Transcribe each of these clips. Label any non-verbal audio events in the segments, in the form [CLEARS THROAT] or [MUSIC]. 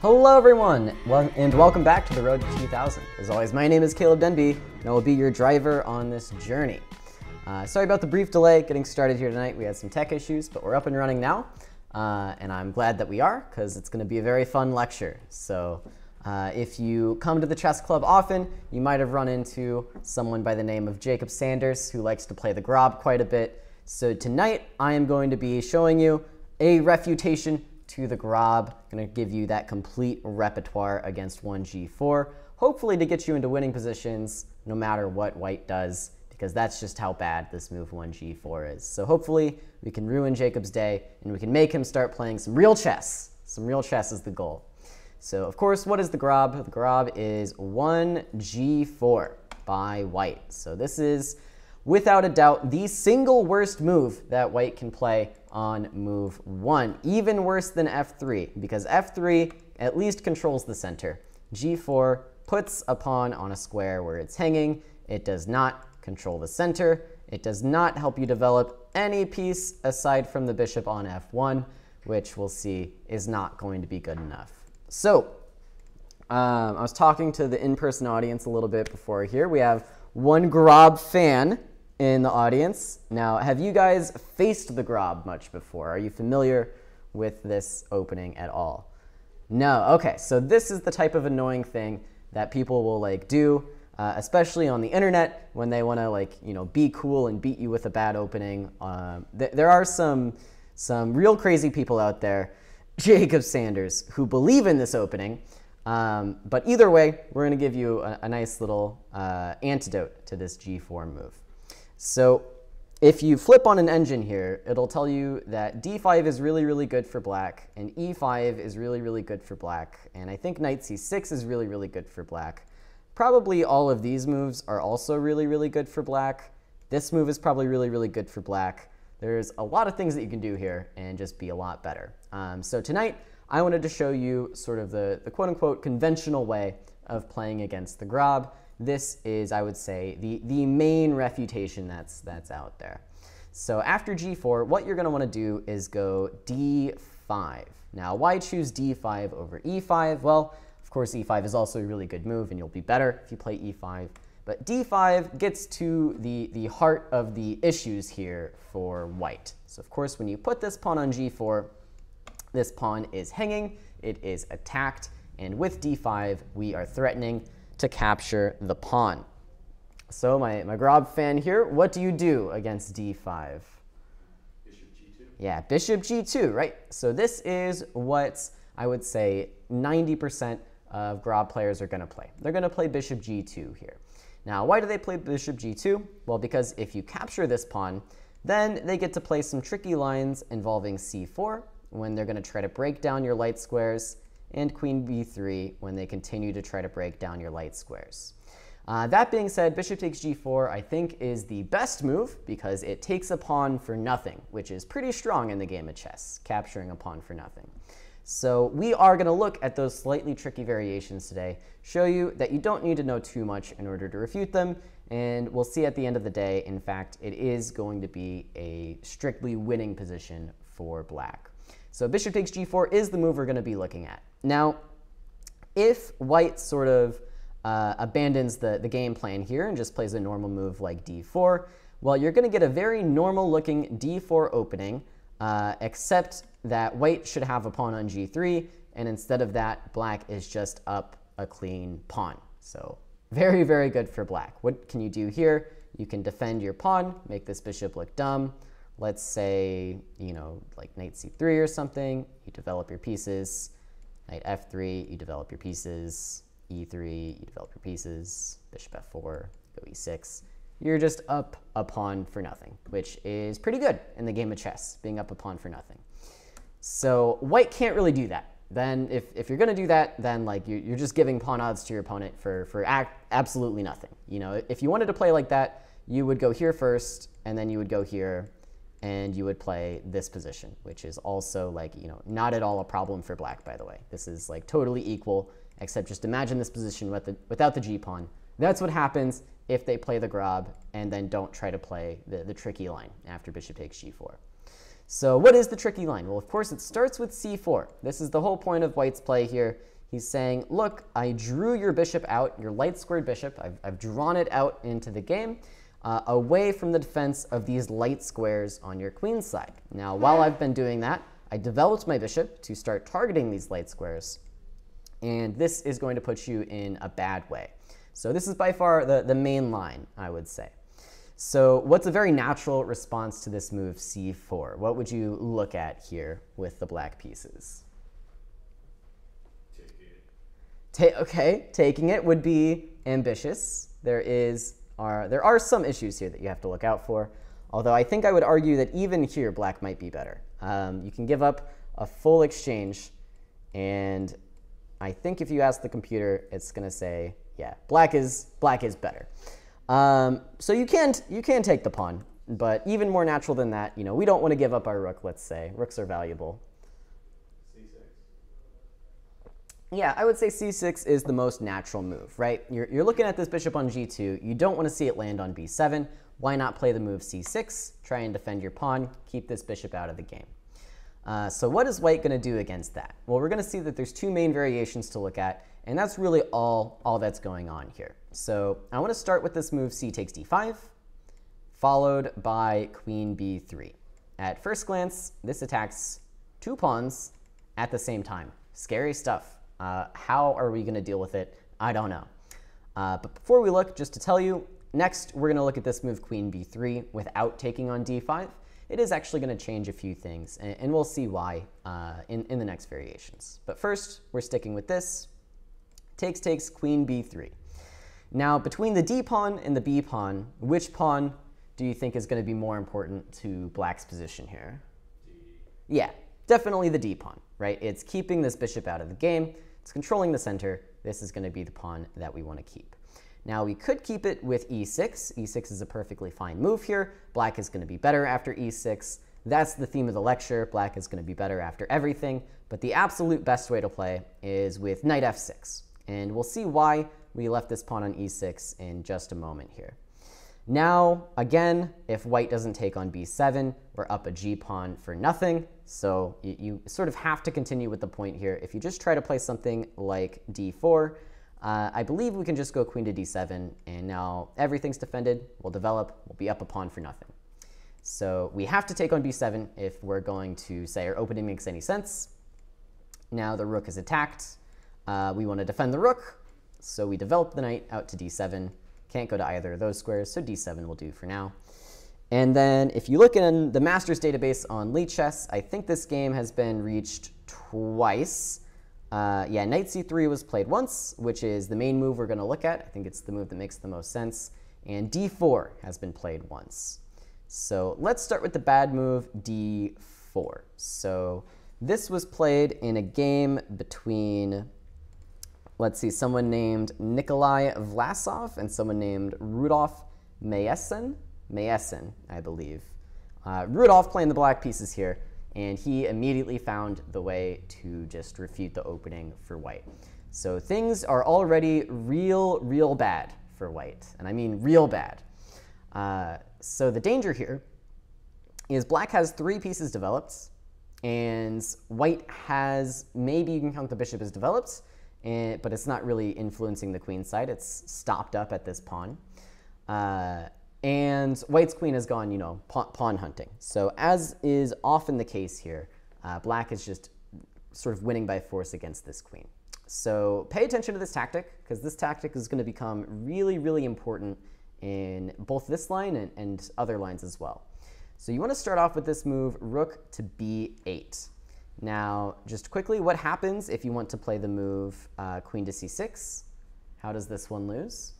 Hello everyone, and welcome back to the Road to 2000. As always, my name is Caleb Denby, and I will be your driver on this journey. Uh, sorry about the brief delay getting started here tonight. We had some tech issues, but we're up and running now, uh, and I'm glad that we are, because it's going to be a very fun lecture. So uh, if you come to the chess club often, you might have run into someone by the name of Jacob Sanders, who likes to play the Grob quite a bit. So tonight, I am going to be showing you a refutation to the Grob. To give you that complete repertoire against 1g4, hopefully to get you into winning positions no matter what white does, because that's just how bad this move 1g4 is. So hopefully we can ruin Jacob's day and we can make him start playing some real chess. Some real chess is the goal. So of course, what is the Grob? The Grob is 1g4 by white. So this is without a doubt, the single worst move that white can play on move 1. Even worse than f3, because f3 at least controls the center. g4 puts a pawn on a square where it's hanging. It does not control the center. It does not help you develop any piece aside from the bishop on f1, which we'll see is not going to be good enough. So um, I was talking to the in-person audience a little bit before here. We have one Grob fan in the audience. Now, have you guys faced the Grob much before? Are you familiar with this opening at all? No. Okay, so this is the type of annoying thing that people will like do, uh, especially on the internet when they want to like you know be cool and beat you with a bad opening. Uh, th there are some some real crazy people out there, [LAUGHS] Jacob Sanders, who believe in this opening. Um, but either way, we're going to give you a, a nice little uh, antidote to this G4 move. So if you flip on an engine here, it'll tell you that d5 is really, really good for black, and e5 is really, really good for black, and I think knight c6 is really, really good for black. Probably all of these moves are also really, really good for black. This move is probably really, really good for black. There's a lot of things that you can do here and just be a lot better. Um, so tonight, I wanted to show you sort of the, the quote-unquote conventional way of playing against the Grob this is, I would say, the, the main refutation that's, that's out there. So after g4, what you're going to want to do is go d5. Now, why choose d5 over e5? Well, of course, e5 is also a really good move, and you'll be better if you play e5. But d5 gets to the, the heart of the issues here for white. So of course, when you put this pawn on g4, this pawn is hanging, it is attacked, and with d5, we are threatening to capture the pawn. So my, my Grob fan here, what do you do against d5? Bishop g2. Yeah, bishop g2, right? So this is what I would say 90% of Grob players are going to play. They're going to play bishop g2 here. Now, why do they play bishop g2? Well, because if you capture this pawn, then they get to play some tricky lines involving c4 when they're going to try to break down your light squares and queen b3 when they continue to try to break down your light squares. Uh, that being said, bishop takes g4 I think is the best move because it takes a pawn for nothing, which is pretty strong in the game of chess, capturing a pawn for nothing. So we are going to look at those slightly tricky variations today, show you that you don't need to know too much in order to refute them, and we'll see at the end of the day, in fact, it is going to be a strictly winning position for black. So bishop takes g4 is the move we're going to be looking at. Now, if white sort of uh, abandons the, the game plan here and just plays a normal move like d4, well, you're going to get a very normal looking d4 opening, uh, except that white should have a pawn on g3, and instead of that, black is just up a clean pawn. So very, very good for black. What can you do here? You can defend your pawn, make this bishop look dumb. Let's say, you know, like knight c3 or something. You develop your pieces. Knight f3, you develop your pieces. e3, you develop your pieces. Bishop f4, go e6. You're just up a pawn for nothing, which is pretty good in the game of chess, being up a pawn for nothing. So white can't really do that. Then if, if you're going to do that, then like you, you're just giving pawn odds to your opponent for, for absolutely nothing. You know, if you wanted to play like that, you would go here first, and then you would go here, and you would play this position, which is also like, you know, not at all a problem for black, by the way. This is like totally equal, except just imagine this position with the, without the g-pawn. That's what happens if they play the Grob and then don't try to play the, the tricky line after bishop takes g4. So what is the tricky line? Well, of course, it starts with c4. This is the whole point of white's play here. He's saying, look, I drew your bishop out, your light squared bishop. I've, I've drawn it out into the game uh, away from the defense of these light squares on your queen's side. Now, while I've been doing that, I developed my bishop to start targeting these light squares. And this is going to put you in a bad way. So this is by far the, the main line, I would say. So what's a very natural response to this move c4? What would you look at here with the black pieces? Take it. Ta okay, taking it would be ambitious. There is are there are some issues here that you have to look out for. Although I think I would argue that even here, black might be better. Um, you can give up a full exchange, and I think if you ask the computer, it's going to say, yeah, black is black is better. Um, so you can't you can take the pawn, but even more natural than that, you know, we don't want to give up our rook. Let's say rooks are valuable. C6. Yeah, I would say c6 is the most natural move, right? You're, you're looking at this bishop on g2. You don't want to see it land on b7. Why not play the move c6, try and defend your pawn, keep this bishop out of the game. Uh, so what is white going to do against that? Well, we're going to see that there's two main variations to look at, and that's really all, all that's going on here. So I want to start with this move c takes d5, followed by queen b3. At first glance, this attacks two pawns at the same time. Scary stuff. Uh, how are we going to deal with it? I don't know. Uh, but before we look, just to tell you, next we're going to look at this move queen b3 without taking on d5. It is actually going to change a few things, and, and we'll see why uh, in, in the next variations. But first, we're sticking with this. Takes, takes, queen b3. Now, between the d pawn and the b pawn, which pawn do you think is going to be more important to black's position here? D. Yeah, definitely the d pawn, right? It's keeping this bishop out of the game. It's controlling the center. This is going to be the pawn that we want to keep. Now we could keep it with e6. e6 is a perfectly fine move here. Black is going to be better after e6. That's the theme of the lecture. Black is going to be better after everything. But the absolute best way to play is with knight f6. And we'll see why we left this pawn on e6 in just a moment here. Now, again, if white doesn't take on b7, we're up a g pawn for nothing. So you, you, sort of have to continue with the point here. If you just try to play something like d4, uh, I believe we can just go queen to d7, and now everything's defended. We'll develop. We'll be up a pawn for nothing. So we have to take on b7 if we're going to say our opening makes any sense. Now the rook is attacked. Uh, we want to defend the rook, so we develop the knight out to d7. Can't go to either of those squares, so d7 will do for now. And then if you look in the master's database on Lichess, I think this game has been reached twice. Uh, yeah, knight c3 was played once, which is the main move we're going to look at. I think it's the move that makes the most sense. And d4 has been played once. So let's start with the bad move, d4. So this was played in a game between, let's see, someone named Nikolai Vlasov and someone named Rudolf Mayesen. Mayesen, I believe. Uh, Rudolf playing the black pieces here, and he immediately found the way to just refute the opening for white. So things are already real, real bad for white, and I mean real bad. Uh, so the danger here is black has three pieces developed, and white has, maybe you can count the bishop as developed, and, but it's not really influencing the queen side. It's stopped up at this pawn. Uh, and white's queen has gone, you know, pawn hunting. So as is often the case here, uh, black is just sort of winning by force against this queen. So pay attention to this tactic, because this tactic is going to become really, really important in both this line and, and other lines as well. So you want to start off with this move, rook to b8. Now, just quickly, what happens if you want to play the move uh, queen to c6? How does this one lose?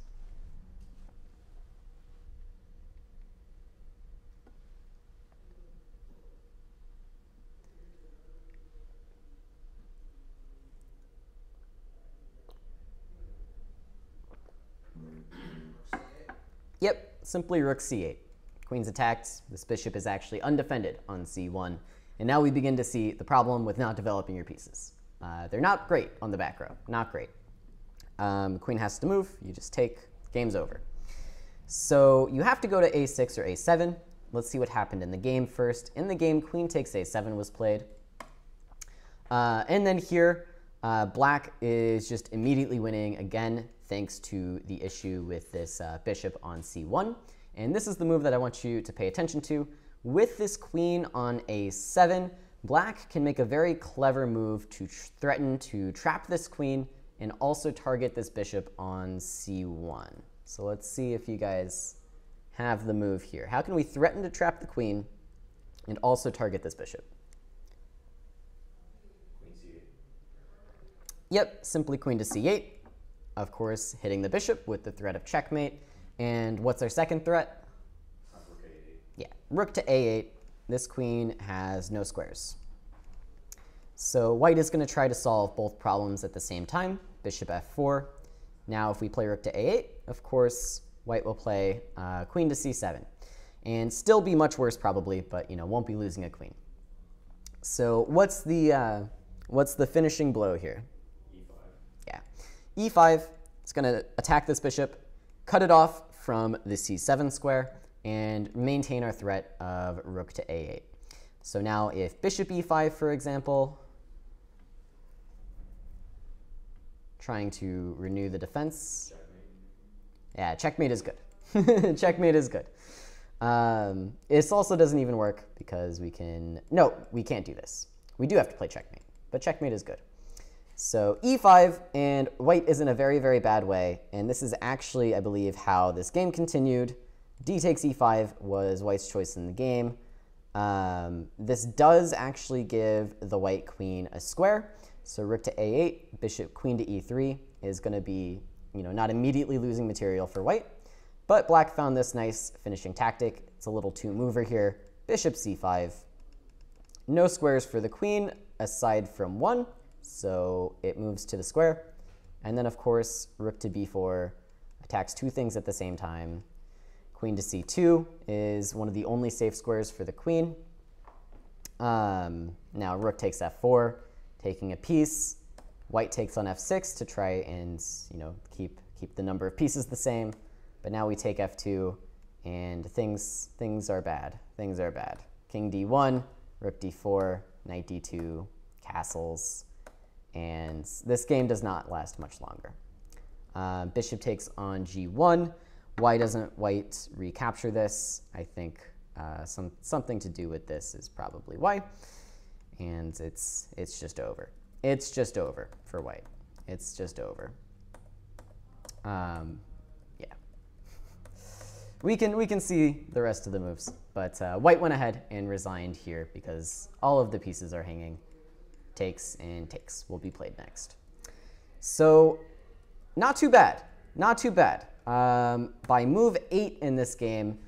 Yep, simply rook c8. Queen's attacked. This bishop is actually undefended on c1. And now we begin to see the problem with not developing your pieces. Uh, they're not great on the back row. Not great. Um, queen has to move. You just take. Game's over. So you have to go to a6 or a7. let's see what happened in the game first. In the game, queen takes a7 was played. Uh, and then here, uh, black is just immediately winning again, thanks to the issue with this uh, bishop on c1. And this is the move that I want you to pay attention to. With this queen on a7, black can make a very clever move to threaten to trap this queen and also target this bishop on c1. So let's see if you guys have the move here. How can we threaten to trap the queen and also target this bishop? Queen c8. Yep, simply queen to c8. Of course, hitting the bishop with the threat of checkmate. And what's our second threat? Rook a8. Yeah, rook to a8. This queen has no squares. So white is going to try to solve both problems at the same time, bishop f4. Now if we play rook to a8, of course, white will play uh, queen to c7. And still be much worse probably, but you know, won't be losing a queen. So what's the, uh, what's the finishing blow here? e5. Yeah. e5 is going to attack this bishop, cut it off from the c7 square, and maintain our threat of rook to a8. So now if bishop e5, for example, trying to renew the defense, Checkmate. yeah, checkmate is good. [LAUGHS] checkmate is good. Um, this also doesn't even work because we can, no, we can't do this. We do have to play checkmate, but checkmate is good. So e5, and white is in a very, very bad way, and this is actually, I believe, how this game continued. D takes e5 was white's choice in the game. Um, this does actually give the white queen a square. So rook to a8, bishop queen to e3 is going to be, you know, not immediately losing material for white. But black found this nice finishing tactic. It's a little two mover here. Bishop c5. No squares for the queen aside from one, so it moves to the square. And then, of course, rook to b4 attacks two things at the same time. Queen to c2 is one of the only safe squares for the queen. Um, now rook takes f4, taking a piece. White takes on f6 to try and you know keep keep the number of pieces the same. But now we take f2, and things things are bad. Things are bad. King d1, rook d4, knight d2, castles, and this game does not last much longer. Uh, bishop takes on g1. Why doesn't white recapture this? I think uh, some something to do with this is probably why, and it's it's just over. It's just over for white. It's just over. Um, yeah. We can we can see the rest of the moves, but uh, white went ahead and resigned here because all of the pieces are hanging. Takes and takes will be played next. So, not too bad. Not too bad. Um, by move eight in this game,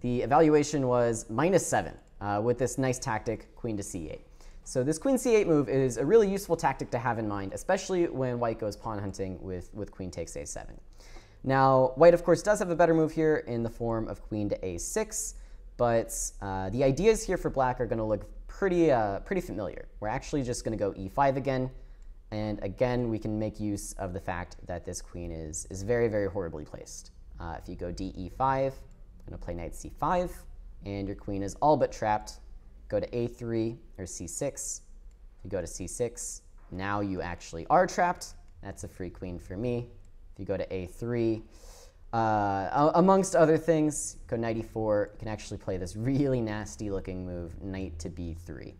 the evaluation was minus seven uh, with this nice tactic, queen to c8. So this queen c8 move is a really useful tactic to have in mind, especially when white goes pawn hunting with, with queen takes a7. Now, white, of course, does have a better move here in the form of queen to a6, but uh, the ideas here for black are going to look pretty, uh, pretty familiar. We're actually just going to go e5 again, and again, we can make use of the fact that this queen is, is very, very horribly placed. Uh, if you go d e5, I'm going to play knight c5, and your queen is all but trapped. Go to a3 or c6. If you go to c6, now you actually are trapped. That's a free queen for me. If you go to a3, uh, amongst other things, go knight e4. You can actually play this really nasty looking move, knight to b3,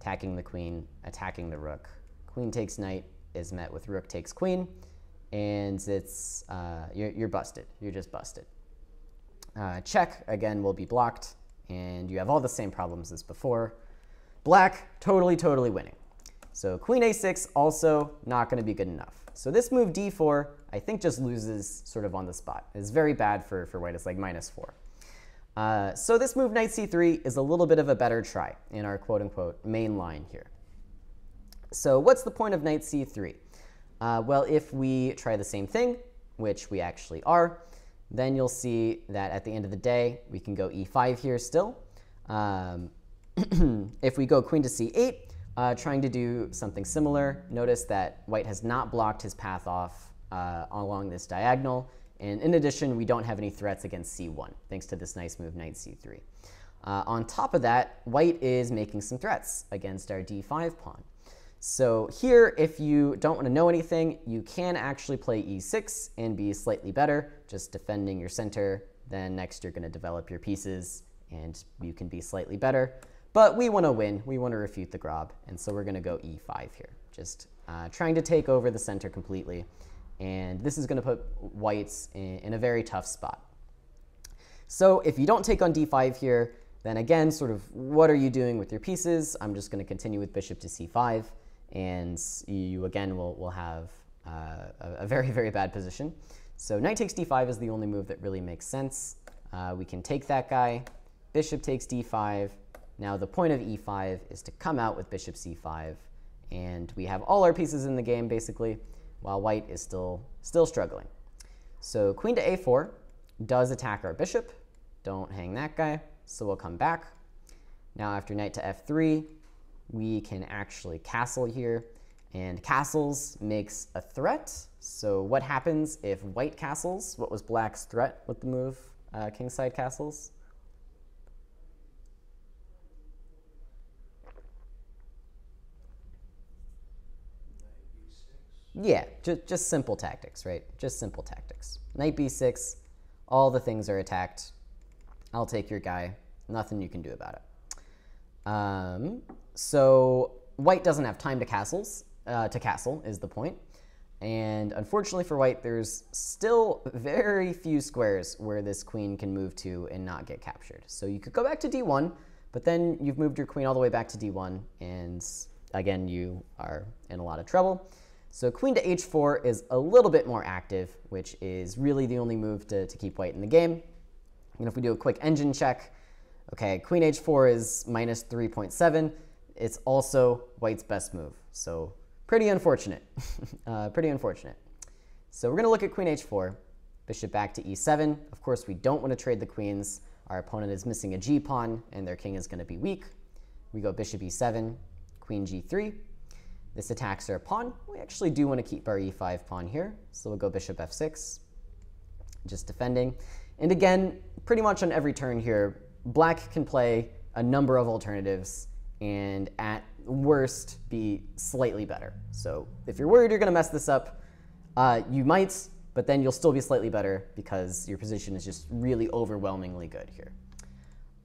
attacking the queen, attacking the rook. Queen takes knight is met with rook takes queen, and it's uh, you're, you're busted. You're just busted. Uh, check, again, will be blocked, and you have all the same problems as before. Black, totally, totally winning. So queen a6, also not going to be good enough. So this move d4, I think just loses sort of on the spot. It's very bad for, for white. It's like minus 4. Uh, so this move knight c3 is a little bit of a better try in our quote-unquote main line here. So what's the point of knight c3? Uh, well, if we try the same thing, which we actually are, then you'll see that at the end of the day, we can go e5 here still. Um, [CLEARS THROAT] if we go queen to c8, uh, trying to do something similar, notice that white has not blocked his path off uh, along this diagonal. And in addition, we don't have any threats against c1, thanks to this nice move, knight c3. Uh, on top of that, white is making some threats against our d5 pawn. So here, if you don't want to know anything, you can actually play e6 and be slightly better, just defending your center. Then next you're going to develop your pieces and you can be slightly better. But we want to win. We want to refute the Grob. And so we're going to go e5 here, just uh, trying to take over the center completely. And this is going to put whites in, in a very tough spot. So if you don't take on d5 here, then again, sort of what are you doing with your pieces? I'm just going to continue with bishop to c5. And you again will, will have uh, a, a, very, very bad position. So knight takes d5 is the only move that really makes sense. Uh, we can take that guy. Bishop takes d5. Now the point of e5 is to come out with bishop c5. And we have all our pieces in the game, basically, while white is still, still struggling. So queen to a4 does attack our bishop. Don't hang that guy. So we'll come back. Now after knight to f3, we can actually castle here. And castles makes a threat. So what happens if white castles? What was black's threat with the move uh, kingside castles? Yeah, just, just simple tactics, right? Just simple tactics. Knight b6, all the things are attacked. I'll take your guy. Nothing you can do about it. Um, so white doesn't have time to castles. Uh, to castle is the point. And unfortunately for white, there's still very few squares where this queen can move to and not get captured. So you could go back to d1, but then you've moved your queen all the way back to d1, and again, you are in a lot of trouble. So queen to h4 is a little bit more active, which is really the only move to, to keep white in the game. And if we do a quick engine check, okay, queen h4 is minus 3.7. It's also white's best move. So pretty unfortunate. [LAUGHS] uh, pretty unfortunate. So we're going to look at queen h4, bishop back to e7. Of course, we don't want to trade the queens. Our opponent is missing a g-pawn, and their king is going to be weak. We go bishop e7, queen g3. This attacks our pawn. We actually do want to keep our e5 pawn here, so we'll go bishop f6, just defending. And again, pretty much on every turn here, black can play a number of alternatives and at worst be slightly better. So if you're worried you're going to mess this up, uh, you might, but then you'll still be slightly better because your position is just really overwhelmingly good here.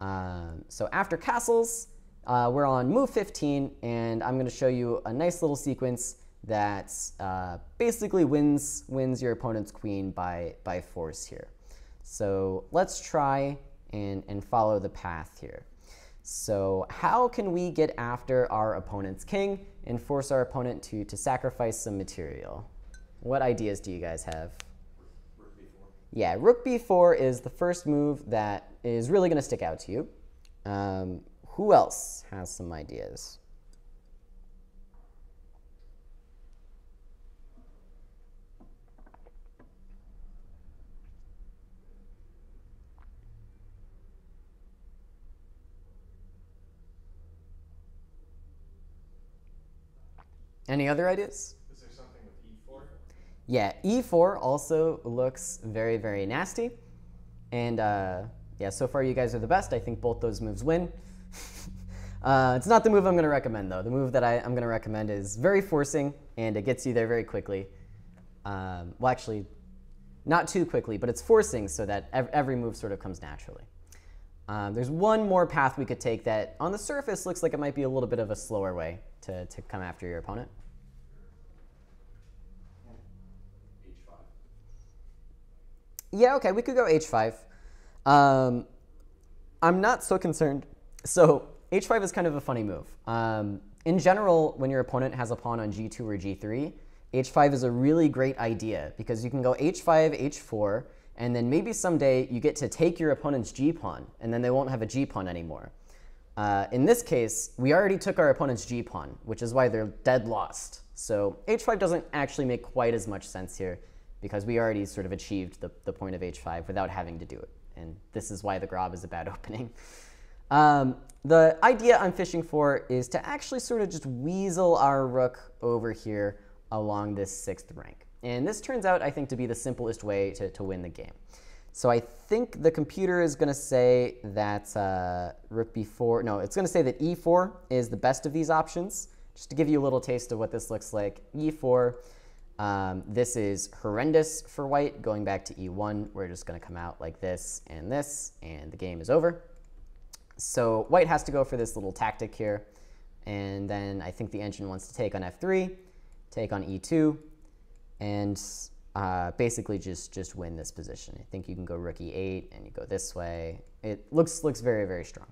Um, so after castles, uh, we're on move 15, and I'm going to show you a nice little sequence that uh, basically wins, wins your opponent's queen by, by force here. So let's try and, and follow the path here. So how can we get after our opponent's king and force our opponent to, to sacrifice some material? What ideas do you guys have? Rook b4. Yeah, rook b4 is the first move that is really going to stick out to you. Um, who else has some ideas? Any other ideas? Is there something with e4? Yeah, e4 also looks very, very nasty. And uh, yeah, so far you guys are the best. I think both those moves win. [LAUGHS] uh, it's not the move I'm going to recommend, though. The move that I, am going to recommend is very forcing, and it gets you there very quickly. Um, well, actually, not too quickly, but it's forcing so that ev every move sort of comes naturally. Um, there's one more path we could take that on the surface looks like it might be a little bit of a slower way to, to come after your opponent. h5. Yeah, okay, we could go h5. Um, I'm not so concerned. So h5 is kind of a funny move. Um, in general, when your opponent has a pawn on g2 or g3, h5 is a really great idea because you can go h5, h4, and then maybe someday you get to take your opponent's g-pawn, and then they won't have a g-pawn anymore. Uh, in this case, we already took our opponent's g-pawn, which is why they're dead lost. So h5 doesn't actually make quite as much sense here because we already sort of achieved the, the point of h5 without having to do it. And this is why the Grob is a bad [LAUGHS] opening. Um, the idea I'm fishing for is to actually sort of just weasel our rook over here along this sixth rank. And this turns out, I think, to be the simplest way to, to win the game. So I think the computer is going to say that uh, rook b4, no, it's going to say that e4 is the best of these options. Just to give you a little taste of what this looks like, e4, um, this is horrendous for white. Going back to e1, we're just going to come out like this and this, and the game is over. So white has to go for this little tactic here. And then I think the engine wants to take on f3, take on e2, and uh, basically just, just win this position. I think you can go rook e8 and you go this way. It looks, looks very, very strong.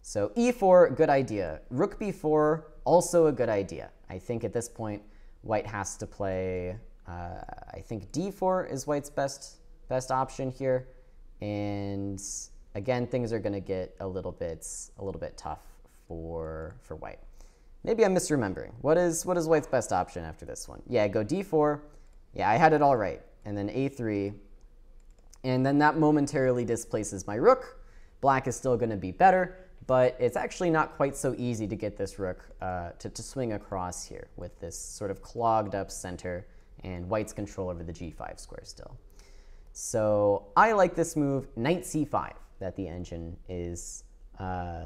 So e4, good idea. Rook b4, also a good idea. I think at this point, white has to play, uh, I think d4 is white's best, best option here. And again, things are going to get a little bit, a little bit tough for, for white. Maybe I'm misremembering. What is, what is white's best option after this one? Yeah, go d4, yeah, I had it all right. And then a3. And then that momentarily displaces my rook. Black is still going to be better, but it's actually not quite so easy to get this rook uh, to, to swing across here with this sort of clogged up center and white's control over the g5 square still. So I like this move, knight c5, that the engine is uh,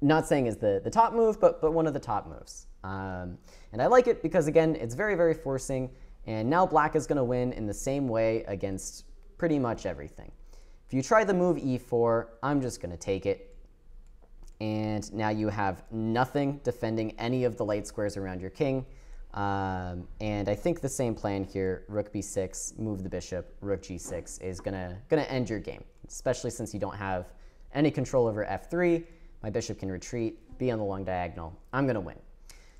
not saying is the, the top move, but, but one of the top moves. Um, and I like it because, again, it's very, very forcing. And now black is going to win in the same way against pretty much everything. If you try the move e4, I'm just going to take it. And now you have nothing defending any of the light squares around your king. Um, and I think the same plan here, rook b6, move the bishop, rook g6, is gonna, gonna end your game, especially since you don't have any control over f3. My bishop can retreat, be on the long diagonal. I'm gonna win.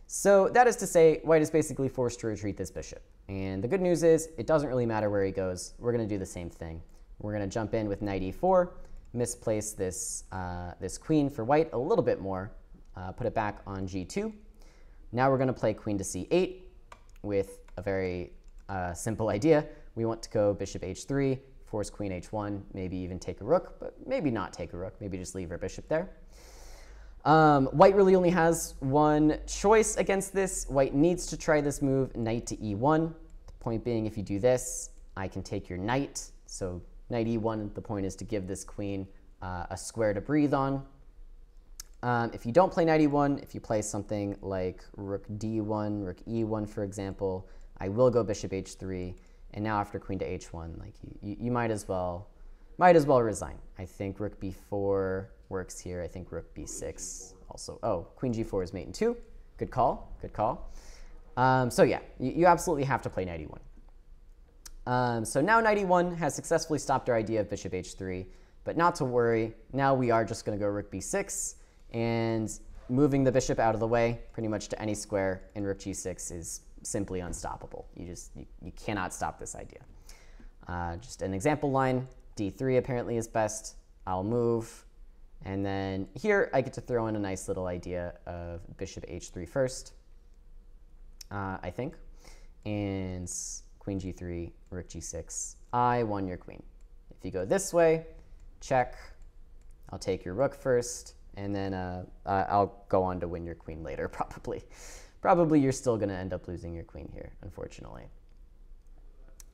So that is to say, white is basically forced to retreat this bishop. And the good news is it doesn't really matter where he goes. We're going to do the same thing. We're going to jump in with knight e4, misplace this, uh, this queen for white a little bit more, uh, put it back on g2. Now we're going to play queen to c8 with a very uh, simple idea. We want to go bishop h3, force queen h1, maybe even take a rook, but maybe not take a rook, maybe just leave our bishop there. Um, white really only has one choice against this. White needs to try this move, knight to e1. The point being, if you do this, I can take your knight. So knight e1, the point is to give this queen uh, a square to breathe on. Um, if you don't play knight e1, if you play something like rook d1, rook e1, for example, I will go bishop h3. And now after queen to h1, like you, you, you might as well might as well resign. I think rook b4 works here. I think rook b6 also. Oh, queen g4 is mate in 2. Good call. Good call. Um, so yeah, you, you, absolutely have to play knight e1. Um, so now knight e1 has successfully stopped our idea of bishop h3. But not to worry. Now we are just going to go rook b6. And moving the bishop out of the way pretty much to any square in rook g6 is simply unstoppable. You just you, you cannot stop this idea. Uh, just an example line d3 apparently is best. I'll move. And then here I get to throw in a nice little idea of bishop h3 first, uh, I think. And queen g3, rook g6. I won your queen. If you go this way, check. I'll take your rook first, and then uh, I'll go on to win your queen later, [LAUGHS] probably. Probably you're still going to end up losing your queen here, unfortunately.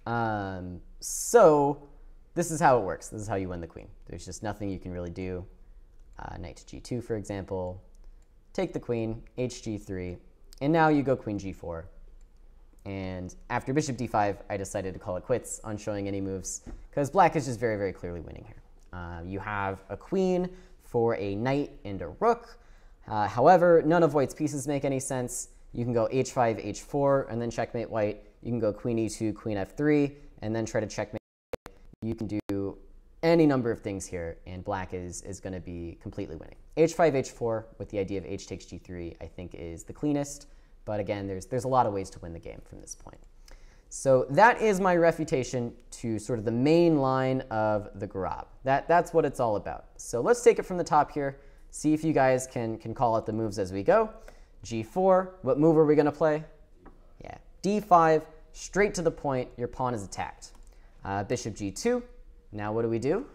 Um, so this is how it works. This is how you win the queen. There's just nothing you can really do. Uh, knight to g2, for example. Take the queen, hg3, and now you go queen g4. And after bishop d5, I decided to call it quits on showing any moves, because black is just very, very clearly winning here. Uh, you have a queen for a knight and a rook. Uh, however, none of white's pieces make any sense. You can go h5, h4, and then checkmate white. You can go queen e2, queen f3, and then try to checkmate you can do any number of things here, and black is, is going to be completely winning. h5, h4 with the idea of h takes g3, I think is the cleanest. But again, there's, there's a lot of ways to win the game from this point. So that is my refutation to sort of the main line of the Grob. That, that's what it's all about. So let's take it from the top here, see if you guys can, can call out the moves as we go. g4, what move are we going to play? Yeah, d5, straight to the point, your pawn is attacked. Uh, bishop g2. Now what do we do?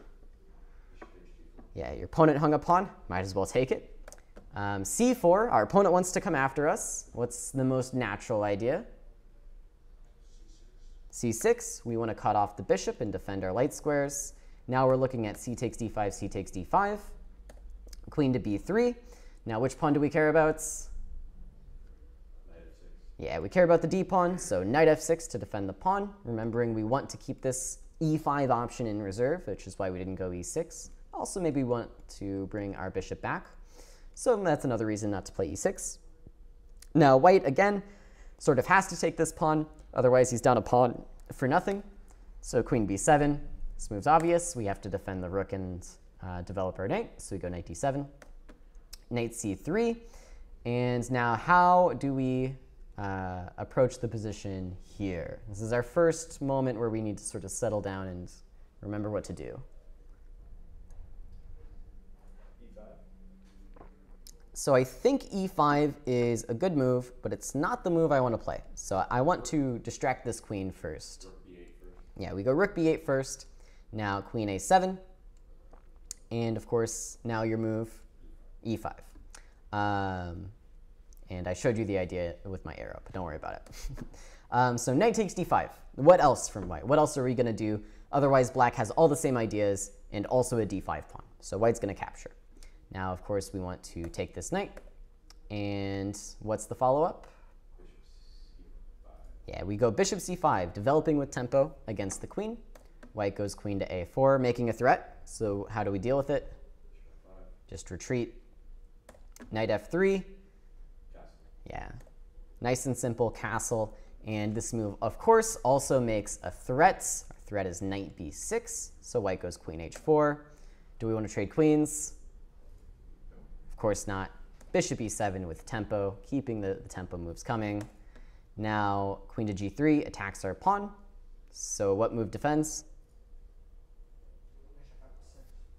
Yeah, your opponent hung a pawn. Might as well take it. Um, c4, our opponent wants to come after us. What's the most natural idea? c6, we want to cut off the bishop and defend our light squares. Now we're looking at c takes d5, c takes d5, queen to b3. Now which pawn do we care about? Knight f6. Yeah, we care about the d pawn, so knight f6 to defend the pawn. Remembering we want to keep this e5 option in reserve, which is why we didn't go e6. Also, maybe we want to bring our bishop back. So that's another reason not to play e6. Now, white, again, sort of has to take this pawn. Otherwise, he's down a pawn for nothing. So queen b7. This move's obvious. We have to defend the rook and uh, develop our knight. So we go knight d7. Knight c3. And now how do we uh, approach the position here? This is our first moment where we need to sort of settle down and remember what to do. e5. So I think e5 is a good move, but it's not the move I want to play. So I want to distract this queen first. Rook b8 first. Yeah, we go rook b8 first. Now queen a7. And of course, now your move, e5. Um, and I showed you the idea with my arrow, but don't worry about it. [LAUGHS] um, so knight takes d5. What else from white? What else are we going to do? Otherwise, black has all the same ideas and also a d5 pawn. So white's going to capture. Now, of course, we want to take this knight. And what's the follow-up? Yeah, we go bishop c5, developing with tempo against the queen. White goes queen to a4, making a threat. So how do we deal with it? Just retreat. Knight f3. Yeah, nice and simple castle. And this move, of course, also makes a threat. Our threat is knight b6. So white goes queen h4. Do we want to trade queens? Of course not. Bishop e7 with tempo, keeping the, the tempo moves coming. Now queen to g3 attacks our pawn. So what move defends?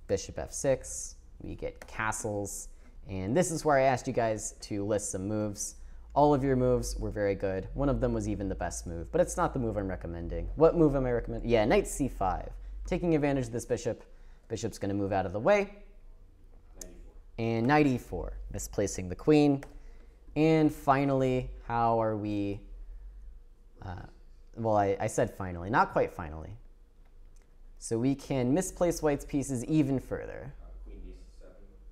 Bishop f6. We get castles. And this is where I asked you guys to list some moves. All of your moves were very good. One of them was even the best move, but it's not the move I'm recommending. What move am I recommending? Yeah, knight c5. Taking advantage of this bishop. Bishop's going to move out of the way. Knight e4. And knight e4, misplacing the queen. And finally, how are we? Uh, well, I, I said finally, not quite finally. So we can misplace white's pieces even further. Uh, queen d7.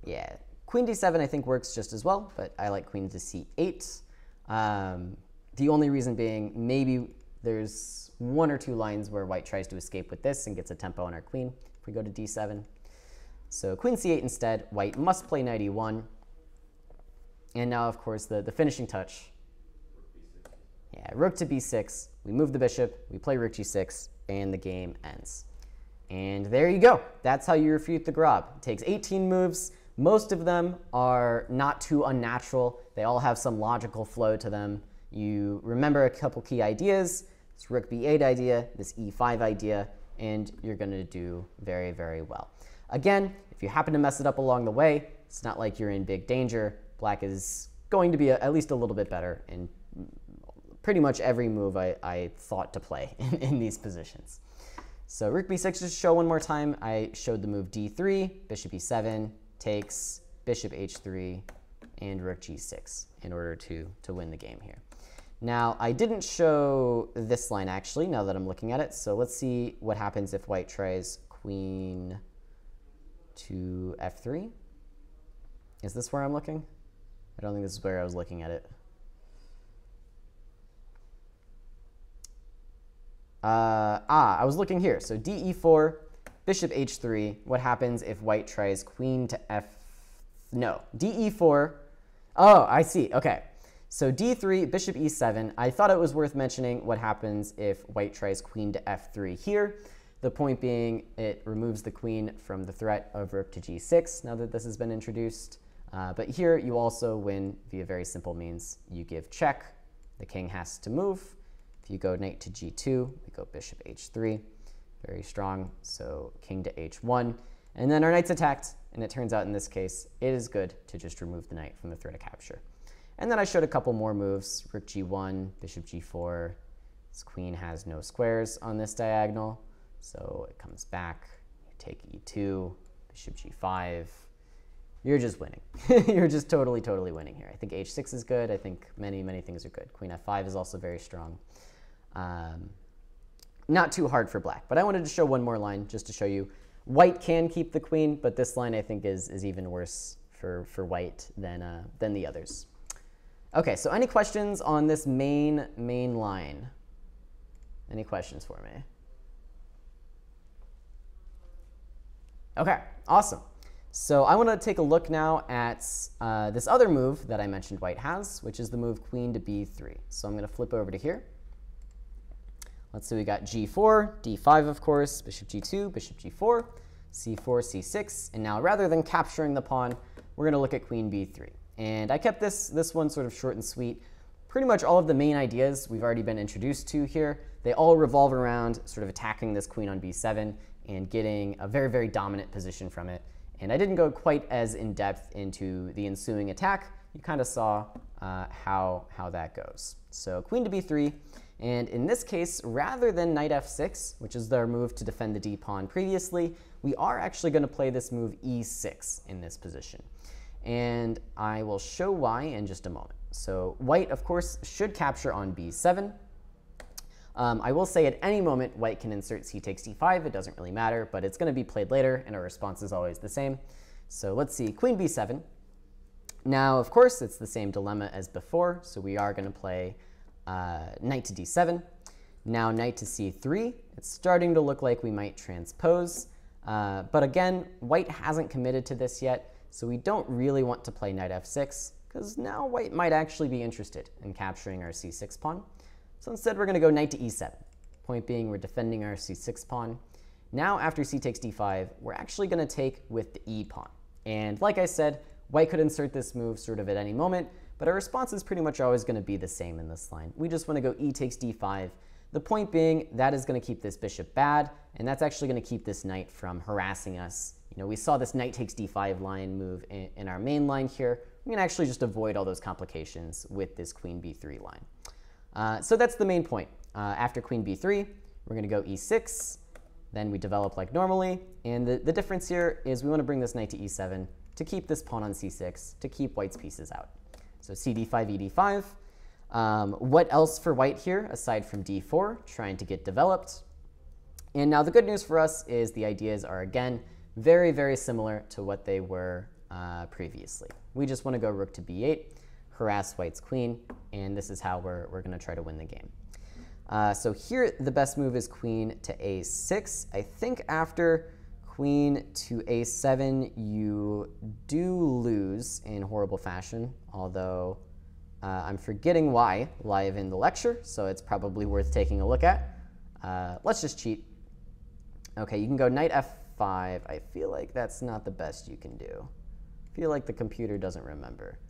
Yeah, queen d7 I think works just as well, but I like queen to c8. Um, the only reason being maybe there's one or two lines where white tries to escape with this and gets a tempo on our queen if we go to d7. So queen c8 instead, white must play knight e1. And now, of course, the, the finishing touch. Rook b6. Yeah, rook to b6. We move the bishop, we play rook g6, and the game ends. And there you go. That's how you refute the Grob. It takes 18 moves. Most of them are not too unnatural. They all have some logical flow to them. You remember a couple key ideas, this rook b8 idea, this e5 idea, and you're going to do very, very well. Again, if you happen to mess it up along the way, it's not like you're in big danger. Black is going to be a, at least a little bit better in pretty much every move I, I thought to play [LAUGHS] in, in these positions. So rook b6, just show one more time, I showed the move d3, bishop e7, takes, bishop h3, and rook g6 in order to, to win the game here. Now, I didn't show this line actually, now that I'm looking at it. So let's see what happens if white tries queen to f3. Is this where I'm looking? I don't think this is where I was looking at it. Uh, ah, I was looking here. So de4, bishop h3. What happens if white tries queen to f? No, de4. Oh, I see. Okay. So d3, bishop e7. I thought it was worth mentioning what happens if white tries queen to f3 here. The point being, it removes the queen from the threat of rook to g6 now that this has been introduced. Uh, but here you also win via very simple means. You give check, the king has to move. If you go knight to g2, we go bishop h3, very strong. So king to h1, and then our knight's attacked, and it turns out in this case, it is good to just remove the knight from the threat of capture. And then I showed a couple more moves, rook g1, bishop g4. This queen has no squares on this diagonal, so it comes back. You take e2, bishop g5. You're just winning. [LAUGHS] You're just totally, totally winning here. I think h6 is good. I think many, many things are good. Queen f5 is also very strong. Um, not too hard for black, but I wanted to show one more line just to show you white can keep the queen, but this line I think is, is even worse for, for white than, uh, than the others. Okay, so any questions on this main, main line? Any questions for me? Okay, awesome. So I want to take a look now at uh, this other move that I mentioned white has, which is the move queen to b3. So I'm going to flip over to here. Let's say we got g4, d5 of course, bishop g2, bishop g4, c4, c6, and now rather than capturing the pawn, we're going to look at queen b3. And I kept this, this one sort of short and sweet. Pretty much all of the main ideas we've already been introduced to here, they all revolve around sort of attacking this queen on b7 and getting a very, very dominant position from it. And I didn't go quite as in depth into the ensuing attack. You kind of saw uh, how, how that goes. So queen to b3, and in this case, rather than knight f6, which is their move to defend the d pawn previously, we are actually going to play this move e6 in this position. And I will show why in just a moment. So white, of course, should capture on b7. Um, I will say at any moment, white can insert c takes d5. It doesn't really matter, but it's going to be played later, and our response is always the same. So let's see, queen b7. Now, of course, it's the same dilemma as before, so we are going to play uh, knight to d7. Now knight to c3. It's starting to look like we might transpose. Uh, but again, white hasn't committed to this yet, so we don't really want to play knight f6, because now white might actually be interested in capturing our c6 pawn. So instead, we're going to go knight to e7. Point being, we're defending our c6 pawn. Now, after c takes d5, we're actually going to take with the e pawn. And like I said, white could insert this move sort of at any moment, but our response is pretty much always going to be the same in this line. We just want to go e takes d5. The point being, that is going to keep this bishop bad, and that's actually going to keep this knight from harassing us. You know, we saw this knight takes d5 line move in, in our main line here. We can actually just avoid all those complications with this queen b3 line. Uh, so that's the main point. Uh, after queen b3, we're going to go e6. Then we develop like normally. And the, the difference here is we want to bring this knight to e7 to keep this pawn on c6, to keep white's pieces out. So cd5, ed5. Um, what else for white here aside from d4, trying to get developed? And now the good news for us is the ideas are, again, very, very similar to what they were uh, previously. We just want to go rook to b8 harass white's queen, and this is how we're, we're going to try to win the game. Uh, so here, the best move is queen to a6. I think after queen to a7, you do lose in horrible fashion, although uh, I'm forgetting why live in the lecture, so it's probably worth taking a look at. Uh, let's just cheat. Okay, you can go knight f5. I feel like that's not the best you can do. I feel like the computer doesn't remember.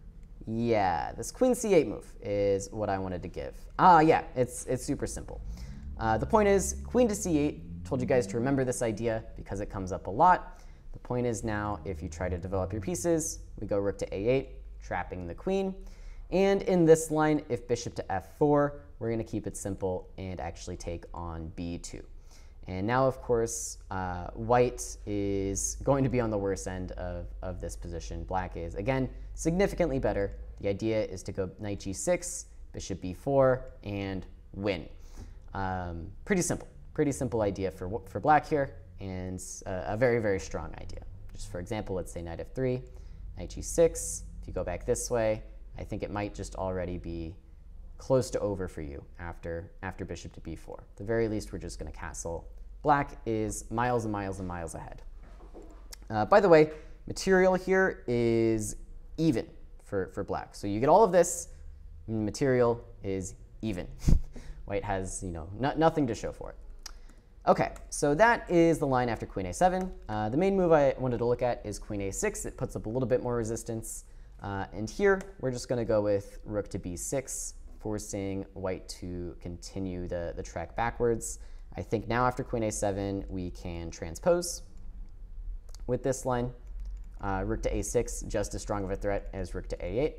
Yeah, this queen c8 move is what I wanted to give. Ah, yeah, it's, it's super simple. Uh, the point is, queen to c8, told you guys to remember this idea because it comes up a lot. The point is now, if you try to develop your pieces, we go rook to a8, trapping the queen. And in this line, if bishop to f4, we're going to keep it simple and actually take on b2. And now, of course, uh, white is going to be on the worst end of, of this position. Black is, again, significantly better. The idea is to go knight g6, bishop b4, and win. Um, pretty simple. Pretty simple idea for, for black here, and a, a very, very strong idea. Just for example, let's say knight f3, knight g6. If you go back this way, I think it might just already be close to over for you after, after bishop to b4. At the very least, we're just going to castle. Black is miles and miles and miles ahead. Uh, by the way, material here is even for, for black. So you get all of this, material is even. [LAUGHS] White has, you know, no, nothing to show for it. Okay, so that is the line after queen a7. Uh, the main move I wanted to look at is queen a6. It puts up a little bit more resistance. Uh, and here, we're just going to go with rook to b6, forcing white to continue the, the track backwards. I think now after queen a7, we can transpose with this line. Uh, rook to a6, just as strong of a threat as rook to a8.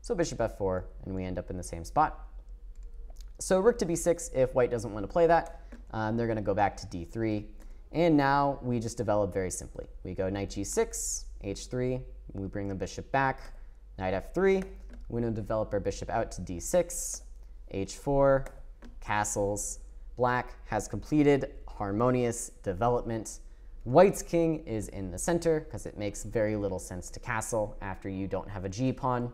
So bishop f4, and we end up in the same spot. So rook to b6, if white doesn't want to play that, um, they're going to go back to d3. And now we just develop very simply. We go knight g6, h3, we bring the bishop back, knight f3, we to develop our bishop out to d6, h4, castles. Black has completed harmonious development. White's king is in the center because it makes very little sense to castle after you don't have a G pawn.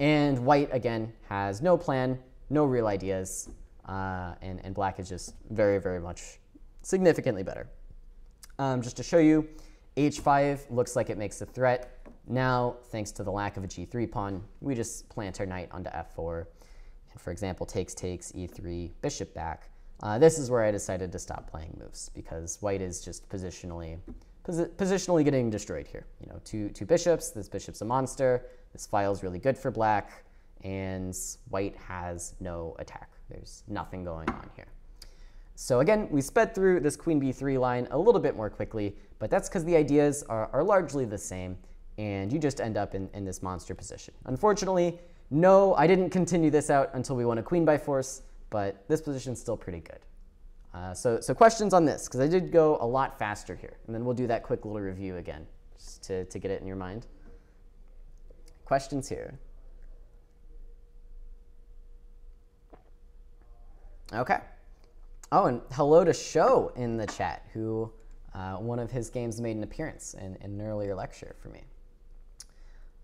And white, again, has no plan, no real ideas, uh, and, and black is just very, very much significantly better. Um, just to show you, h5 looks like it makes a threat. Now, thanks to the lack of a g3 pawn, we just plant our knight onto f4. And for example, takes, takes, e3, bishop back. Uh, this is where I decided to stop playing moves because white is just positionally posi positionally getting destroyed here. You know, two, two bishops, this bishop's a monster, this file is really good for black, and white has no attack. There's nothing going on here. So again, we sped through this queen b3 line a little bit more quickly, but that's because the ideas are, are, largely the same, and you just end up in, in this monster position. Unfortunately, no, I didn't continue this out until we won a queen by force, but this position's still pretty good. Uh, so, so questions on this, because I did go a lot faster here, and then we'll do that quick little review again, just to, to get it in your mind. Questions here? Okay. Oh, and hello to Show in the chat, who uh, one of his games made an appearance in, in an earlier lecture for me.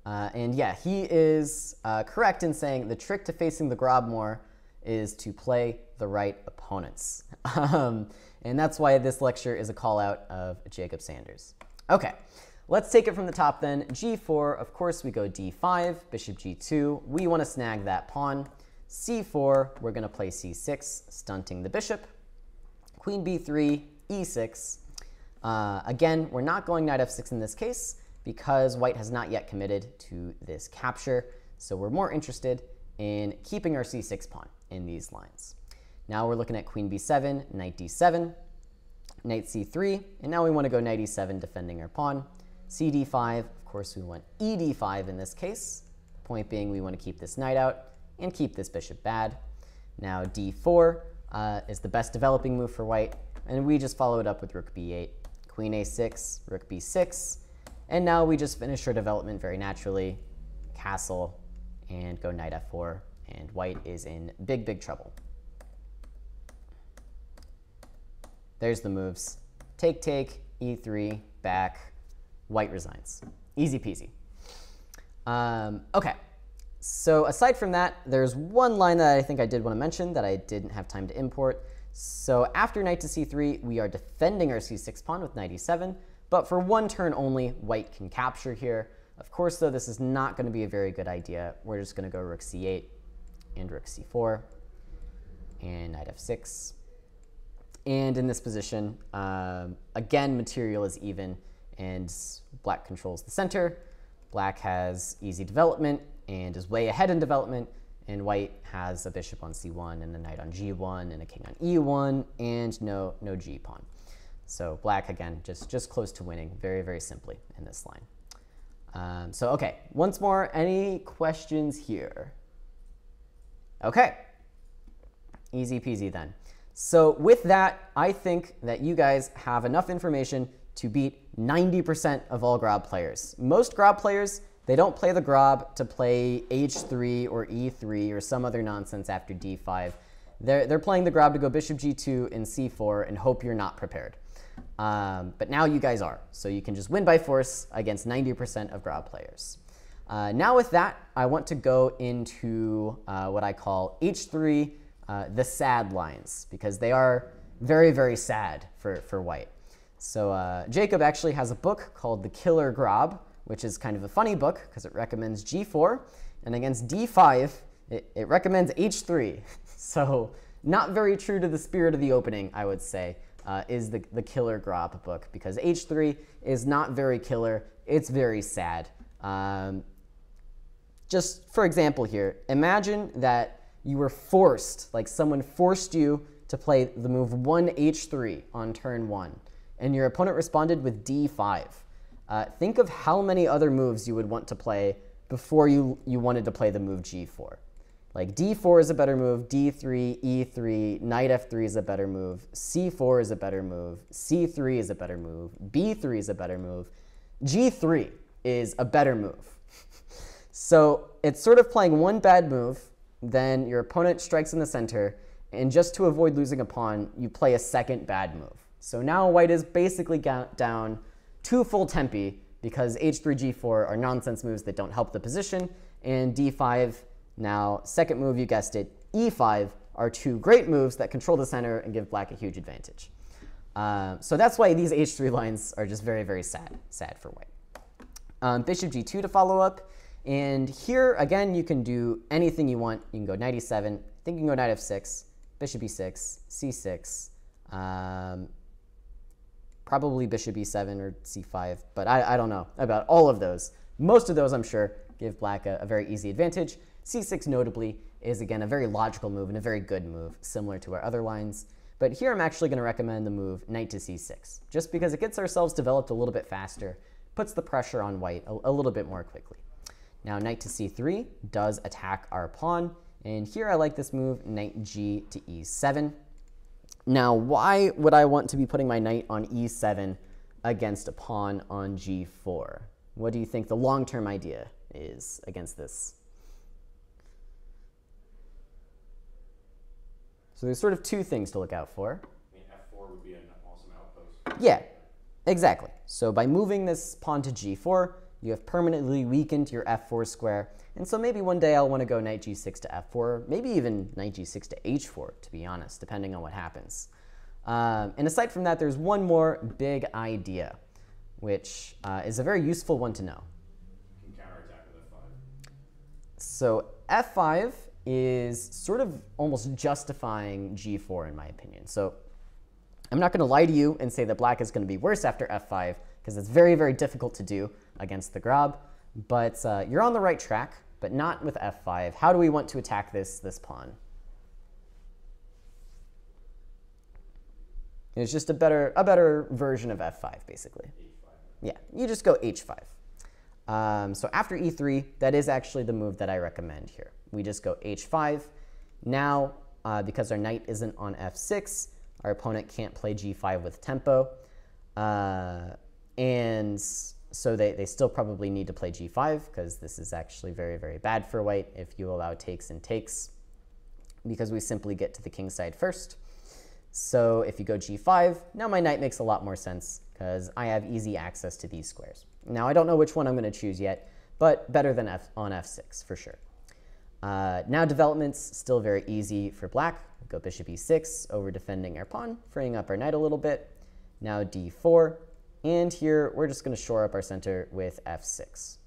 Uh, and yeah, he is uh, correct in saying the trick to facing the Grobmore is to play the right opponents. [LAUGHS] um, and that's why this lecture is a call out of Jacob Sanders. Okay, let's take it from the top then. g4, of course, we go d5, bishop g2. We want to snag that pawn. C4, we're going to play c6, stunting the bishop. Queen b3, e6. Uh, again, we're not going knight f6 in this case because white has not yet committed to this capture. So we're more interested in keeping our c6 pawn in these lines. Now we're looking at queen b7, knight d7, knight c3, and now we want to go knight e7 defending our pawn. cd5, of course we want ed5 in this case. Point being we want to keep this knight out and keep this bishop bad. Now d4 uh, is the best developing move for white, and we just follow it up with rook b8, queen a6, rook b6, and now we just finish our development very naturally, castle, and go knight f4, and white is in big, big trouble. There's the moves. Take, take, e3, back, white resigns. Easy peasy. Um, okay, so aside from that, there's one line that I think I did want to mention that I didn't have time to import. So after knight to c3, we are defending our c6 pawn with knight e7, but for one turn only, white can capture here. Of course, though, this is not going to be a very good idea. We're just going to go rook c8 and rook c4 and knight f6. And in this position, um, again, material is even and black controls the center. Black has easy development and is way ahead in development, and white has a bishop on c1 and a knight on g1 and a king on e1 and no, no g pawn. So black, again, just, just close to winning very, very simply in this line. Um, so, okay, once more, any questions here? Okay, easy peasy then. So with that, I think that you guys have enough information to beat 90% of all Grob players. Most Grob players, they don't play the Grob to play h3 or e3 or some other nonsense after d5. They're, they're playing the Grob to go bishop g2 and c4 and hope you're not prepared. Um, but now you guys are, so you can just win by force against 90% of Grob players. Uh, now with that, I want to go into uh, what I call H3, uh, the sad lines, because they are very, very sad for, for white. So uh, Jacob actually has a book called The Killer Grob, which is kind of a funny book because it recommends G4, and against D5, it, it recommends H3. [LAUGHS] so not very true to the spirit of the opening, I would say, uh, is the, the Killer Grob book, because H3 is not very killer, it's very sad. Um, just for example here, imagine that you were forced, like someone forced you to play the move 1h3 on turn 1, and your opponent responded with d5. Uh, think of how many other moves you would want to play before you, you wanted to play the move g4. Like d4 is a better move, d3, e3, knight f3 is a better move, c4 is a better move, c3 is a better move, b3 is a better move, g3 is a better move. [LAUGHS] So it's sort of playing one bad move, then your opponent strikes in the center, and just to avoid losing a pawn, you play a second bad move. So now white is basically down two full tempi because h3, g4 are nonsense moves that don't help the position, and d5, now second move, you guessed it, e5 are two great moves that control the center and give black a huge advantage. Uh, so that's why these h3 lines are just very, very sad, sad for white. Um, bishop g2 to follow up. And here, again, you can do anything you want. You can go knight e7. I think you can go knight f6, bishop e6, c6, um, probably bishop e7 or c5, but I, I, don't know about all of those. Most of those, I'm sure, give black a, a very easy advantage. c6, notably, is, again, a very logical move and a very good move, similar to our other lines. But here I'm actually going to recommend the move knight to c6, just because it gets ourselves developed a little bit faster, puts the pressure on white a, a little bit more quickly. Now knight to c3 does attack our pawn, and here I like this move, knight g to e7. Now, why would I want to be putting my knight on e7 against a pawn on g4? What do you think the long-term idea is against this? So there's sort of two things to look out for. I mean, f4 would be an awesome outpost. Yeah, exactly. So by moving this pawn to g4, you have permanently weakened your f4 square. And so maybe one day I'll want to go knight g6 to f4, maybe even knight g6 to h4, to be honest, depending on what happens. Um, and aside from that, there's one more big idea, which uh, is a very useful one to know. You can with f5. So f5 is sort of almost justifying g4 in my opinion. So I'm not going to lie to you and say that black is going to be worse after f5 because it's very, very difficult to do against the Grob. But uh, you're on the right track, but not with f5. How do we want to attack this, this pawn? It's just a better, a better version of f5, basically. h5. Yeah, you just go h5. Um, so after e3, that is actually the move that I recommend here. We just go h5. Now, uh, because our knight isn't on f6, our opponent can't play g5 with tempo. Uh, and so they, they still probably need to play g5 because this is actually very, very bad for white if you allow takes and takes because we simply get to the king side first. So if you go g5, now my knight makes a lot more sense because I have easy access to these squares. Now I don't know which one I'm going to choose yet, but better than F on f6 for sure. Uh, now development's still very easy for black. Go bishop e6 over defending our pawn, freeing up our knight a little bit. Now d4, and here we're just going to shore up our center with f6.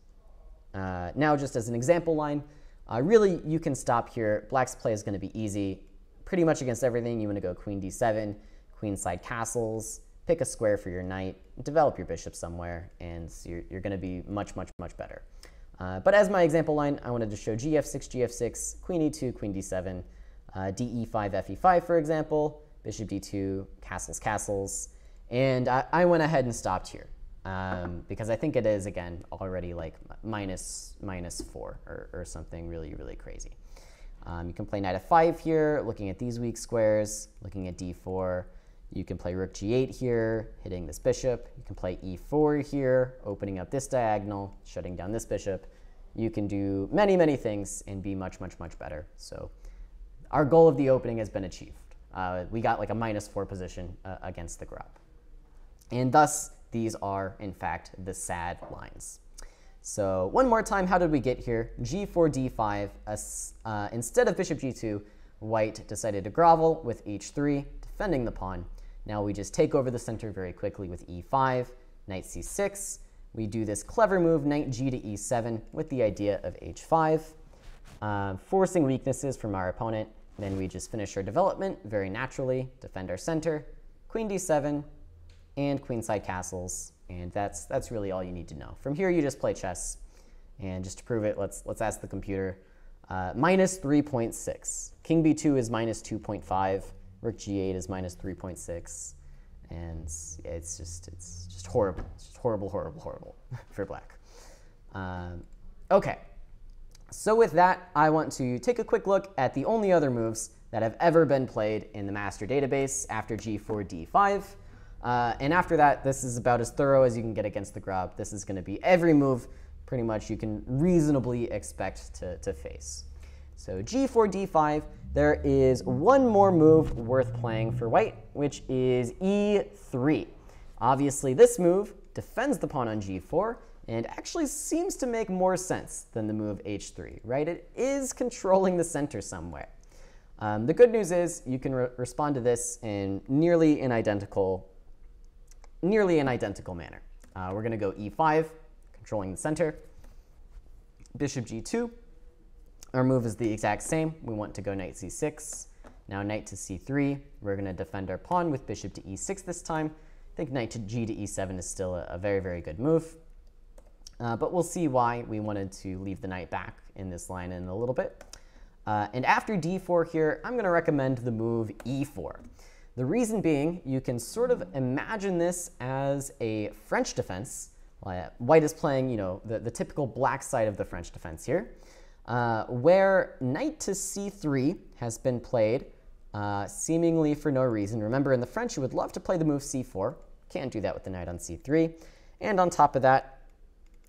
Uh, now just as an example line, uh, really you can stop here. Black's play is going to be easy. Pretty much against everything, you want to go queen d7, queenside castles, pick a square for your knight, develop your bishop somewhere, and you're, you're going to be much, much, much better. Uh, but as my example line, I wanted to show gf6, gf6, queen e2, queen d7, uh, de5, fe5, for example, bishop d2, castles, castles, and I, I went ahead and stopped here um, because I think it is, again, already like minus, minus 4 or, or something really, really crazy. Um, you can play knight f5 here, looking at these weak squares, looking at d4. You can play rook g8 here, hitting this bishop. You can play e4 here, opening up this diagonal, shutting down this bishop. You can do many, many things and be much, much, much better. So our goal of the opening has been achieved. Uh, we got like a minus 4 position uh, against the Grob. And thus, these are, in fact, the sad lines. So one more time, how did we get here? g4, d5. Uh, instead of bishop g2, white decided to grovel with h3, defending the pawn. Now we just take over the center very quickly with e5, knight c6. We do this clever move, knight g to e7, with the idea of h5, uh, forcing weaknesses from our opponent. Then we just finish our development very naturally, defend our center, queen d7, and queenside castles, and that's that's really all you need to know. From here, you just play chess, and just to prove it, let's let's ask the computer. Uh, minus 3.6. King b2 is minus 2.5. Rook g8 is minus 3.6, and it's just it's just horrible. It's just horrible, horrible, horrible [LAUGHS] for black. Um, okay, so with that, I want to take a quick look at the only other moves that have ever been played in the master database after g4 d5. Uh, and after that, this is about as thorough as you can get against the Grob. This is going to be every move pretty much you can reasonably expect to, to face. So g4, d5, there is one more move worth playing for white, which is e3. Obviously, this move defends the pawn on g4 and actually seems to make more sense than the move h3, right? It is controlling the center somewhere. Um, the good news is you can re respond to this in nearly an identical, nearly an identical manner. Uh, we're going to go e5, controlling the center. Bishop g2. Our move is the exact same. We want to go knight c6. Now knight to c3. We're going to defend our pawn with bishop to e6 this time. I think knight to g to e7 is still a, a very, very good move. Uh, but we'll see why we wanted to leave the knight back in this line in a little bit. Uh, and after d4 here, I'm going to recommend the move e4. The reason being, you can sort of imagine this as a French defense. White is playing, you know, the, the typical black side of the French defense here, uh, where knight to c3 has been played uh, seemingly for no reason. Remember, in the French, you would love to play the move c4. Can't do that with the knight on c3. And on top of that,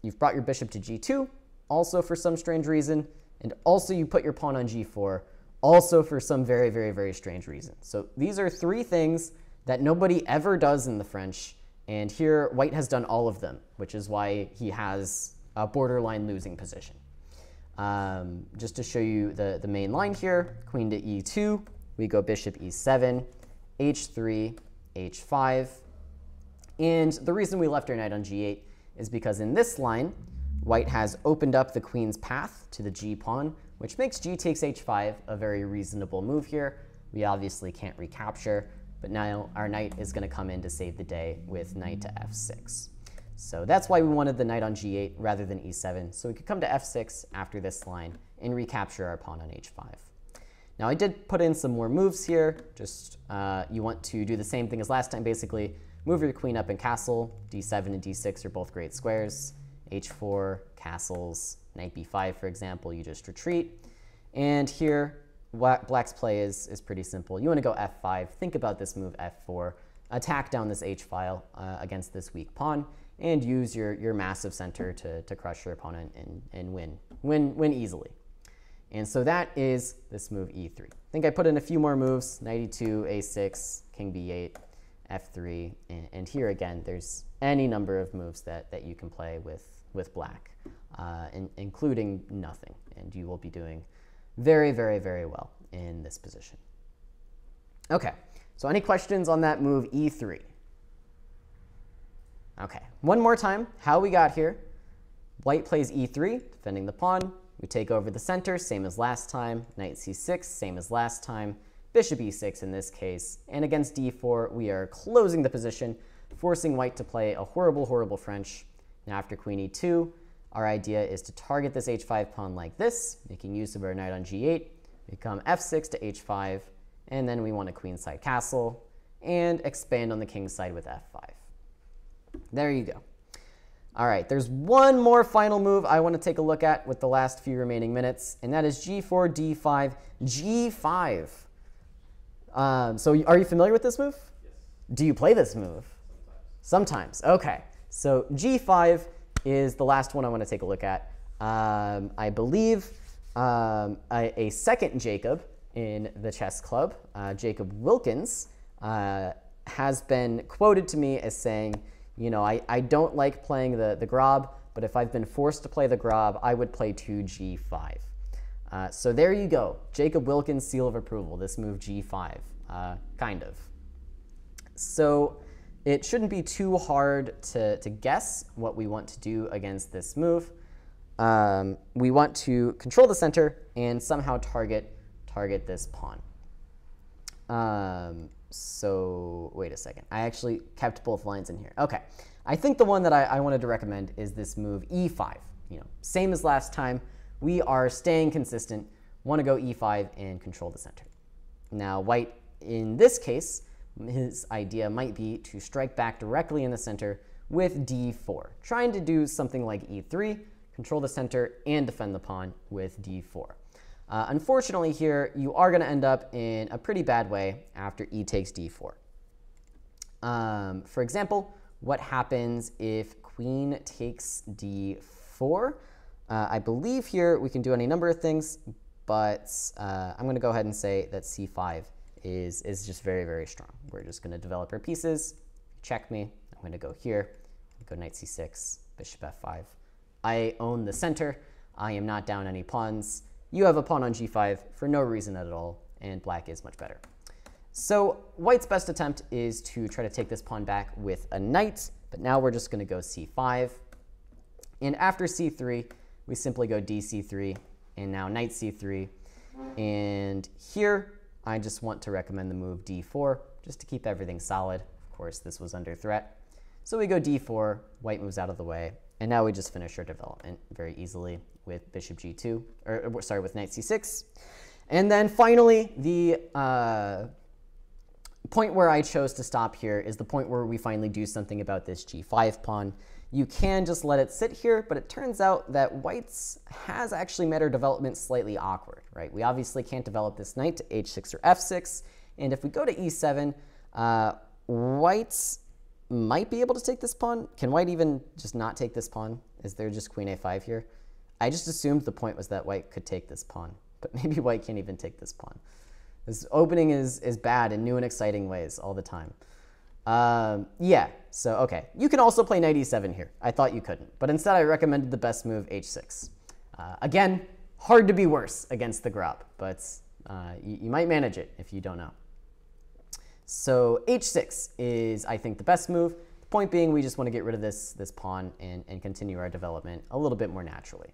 you've brought your bishop to g2, also for some strange reason. And also you put your pawn on g4, also for some very, very, very strange reason. So these are three things that nobody ever does in the French. And here, white has done all of them, which is why he has a borderline losing position. Um, just to show you the, the main line here, queen to e2, we go bishop e7, h3, h5. And the reason we left our knight on g8 is because in this line, White has opened up the queen's path to the g pawn, which makes g takes h5 a very reasonable move here. We obviously can't recapture, but now our knight is going to come in to save the day with knight to f6. So that's why we wanted the knight on g8 rather than e7, so we could come to f6 after this line and recapture our pawn on h5. Now I did put in some more moves here, just uh, you want to do the same thing as last time basically, move your queen up in castle, d7 and d6 are both great squares, h4, castles, knight b5, for example, you just retreat. And here, black's play is, is pretty simple. You want to go f5, think about this move f4, attack down this h-file uh, against this weak pawn, and use your, your massive center to, to crush your opponent and, and win, win, win easily. And so that is this move e3. I think I put in a few more moves, knight e2, a6, king b8, f3, and, and here again, there's any number of moves that, that you can play with with black, uh, in, including nothing. And you will be doing very, very, very well in this position. Okay, so any questions on that move e3? Okay, one more time, how we got here. White plays e3, defending the pawn. We take over the center, same as last time. Knight c6, same as last time. Bishop e6 in this case. And against d4, we are closing the position, forcing white to play a horrible, horrible French. Now after queen e2, our idea is to target this h5 pawn like this, making use of our knight on g8. become f6 to h5, and then we want a queenside castle, and expand on the king's side with f5. There you go. All right, there's one more final move I want to take a look at with the last few remaining minutes, and that is g4, d5, g5. Um, so are you familiar with this move? Yes. Do you play this move? Sometimes. Sometimes. Okay. So G5 is the last one I want to take a look at. Um, I believe um, a, a, second Jacob in the chess club, uh, Jacob Wilkins, uh, has been quoted to me as saying, you know, I, I don't like playing the, the Grob, but if I've been forced to play the Grob, I would play 2G5. Uh, so there you go. Jacob Wilkins' seal of approval, this move G5, uh, kind of. So it shouldn't be too hard to, to guess what we want to do against this move. Um, we want to control the center and somehow target, target this pawn. Um, so wait a second. I actually kept both lines in here. Okay. I think the one that I, I wanted to recommend is this move e5. You know, same as last time. We are staying consistent. Want to go e5 and control the center. Now, white in this case his idea might be to strike back directly in the center with d4, trying to do something like e3, control the center, and defend the pawn with d4. Uh, unfortunately here, you are going to end up in a pretty bad way after e takes d4. Um, for example, what happens if queen takes d4? Uh, I believe here we can do any number of things, but uh, I'm going to go ahead and say that c5 is, is just very, very strong. We're just going to develop our pieces. Check me. I'm going to go here. Go knight c6, bishop f5. I own the center. I am not down any pawns. You have a pawn on g5 for no reason at all, and black is much better. So white's best attempt is to try to take this pawn back with a knight, but now we're just going to go c5. And after c3, we simply go dc3, and now knight c3. And here, I just want to recommend the move d4, just to keep everything solid. Of course, this was under threat. So we go d4, white moves out of the way, and now we just finish our development very easily with bishop g2, or sorry, with knight c6. And then finally, the uh, point where I chose to stop here is the point where we finally do something about this g5 pawn. You can just let it sit here, but it turns out that white's has actually made our development slightly awkward, right? We obviously can't develop this knight to h6 or f6, and if we go to e7, uh, white's might be able to take this pawn. Can white even just not take this pawn? Is there just queen a5 here? I just assumed the point was that white could take this pawn, but [LAUGHS] maybe white can't even take this pawn. This opening is, is bad in new and exciting ways all the time. Um, yeah, so okay. You can also play knight e7 here. I thought you couldn't, but instead I recommended the best move, h6. Uh, again, hard to be worse against the Grob, but uh, you, you might manage it if you don't know. So h6 is, I think, the best move. The point being, we just want to get rid of this, this pawn and, and continue our development a little bit more naturally.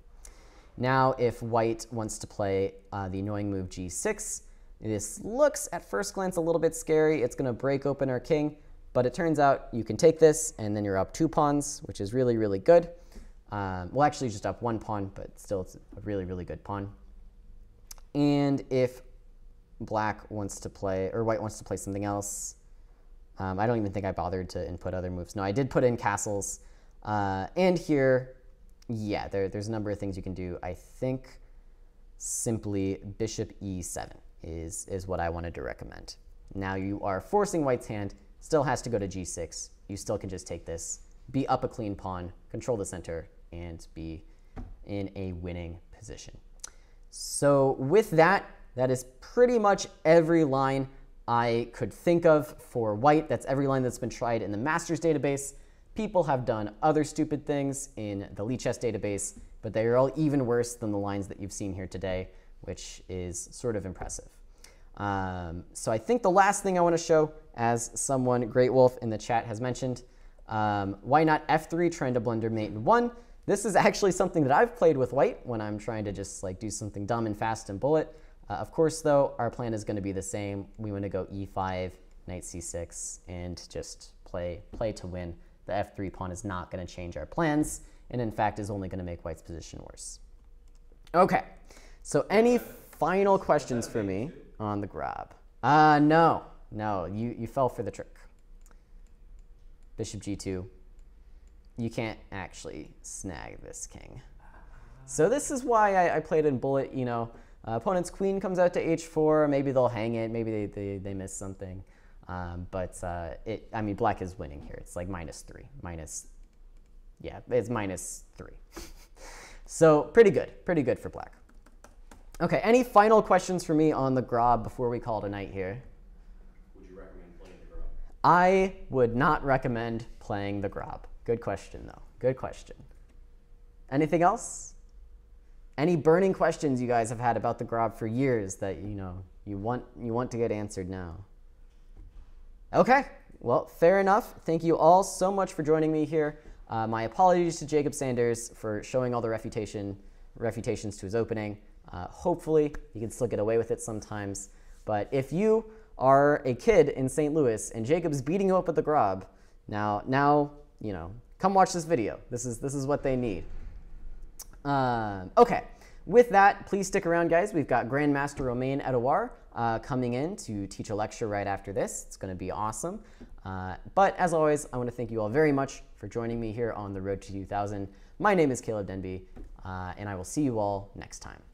Now, if white wants to play uh, the annoying move g6, this looks at first glance a little bit scary. It's going to break open our king, but it turns out you can take this, and then you're up two pawns, which is really, really good. Um, well, actually, just up one pawn, but still, it's a really, really good pawn. And if black wants to play, or white wants to play something else. Um, I don't even think I bothered to input other moves. No, I did put in castles. Uh, and here, yeah, there, there's a number of things you can do. I think simply bishop e7 is, is what I wanted to recommend. Now you are forcing white's hand, still has to go to g6. You still can just take this, be up a clean pawn, control the center, and be in a winning position. So with that, that is pretty much every line I could think of for white. That's every line that's been tried in the master's database. People have done other stupid things in the Lichess database, but they are all even worse than the lines that you've seen here today, which is sort of impressive. Um, so I think the last thing I want to show, as someone, Great Wolf, in the chat has mentioned, um, why not f3 trying to blunder mate in 1? This is [LAUGHS] actually something that I've played with white when I'm trying to just like do something dumb and fast and bullet. Uh, of course, though, our plan is going to be the same. We want to go e5, knight c6, and just play, play to win. The f3 pawn is not going to change our plans, and in fact is only going to make white's position worse. Okay, so any final questions for me on the Grob? Uh, no, no, you, you fell for the trick. Bishop g2. You can't actually snag this king. So this is why I, I played in bullet, you know, uh, opponent's queen comes out to h4. Maybe they'll hang it. Maybe they, they, they miss something. Um, but uh, it, I mean, black is winning here. It's like minus three. Minus, yeah, it's minus three. [LAUGHS] so pretty good. Pretty good for black. Okay, any final questions for me on the Grob before we call it a night here? Would you recommend playing the Grob? I would not recommend playing the Grob. Good question, though. Good question. Anything else? any burning questions you guys have had about the Grob for years that you know you want you want to get answered now. Okay, well, fair enough. Thank you all so much for joining me here. Uh, my apologies to Jacob Sanders for showing all the refutation refutations to his opening. Uh, hopefully, you can still get away with it sometimes. But if you are a kid in St. Louis and Jacob's beating you up with the Grob, now, now, you know, come watch this video. This is this is what they need. Um, okay, with that, please stick around, guys. We've got Grandmaster Romain Edouard uh, coming in to teach a lecture right after this. It's going to be awesome. Uh, but as always, I want to thank you all very much for joining me here on the Road to 2000. My name is Caleb Denby, uh, and I will see you all next time.